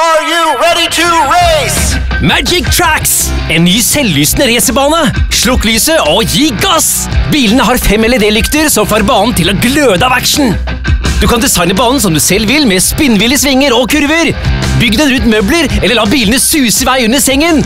Are you ready to race? Magic Tracks! En ny selvlysende racerbane. Slukk lyset og gi gass! Bilene har fem LED-lykter som får banen til å gløde av action. Du kan designe banen som du selv vil, med spinnville svinger og kurver. Bygg den rundt møbler, eller la bilene suse i vei under sengen.